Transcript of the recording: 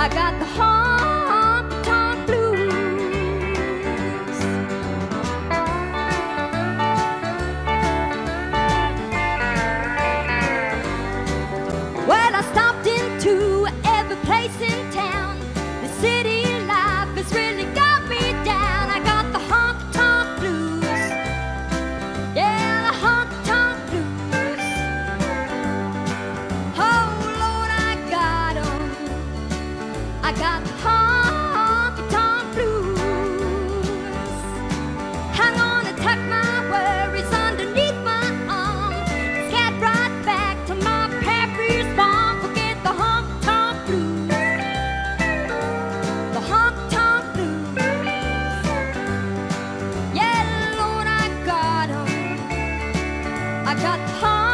I got the heart. I got the honky tonk blues. I'm gonna tuck my worries underneath my arm. Scat right back to my pappy's farm. Forget the honk tonk blues. The honk tonk blues. Yeah, Lord, I got 'em. I got the honk.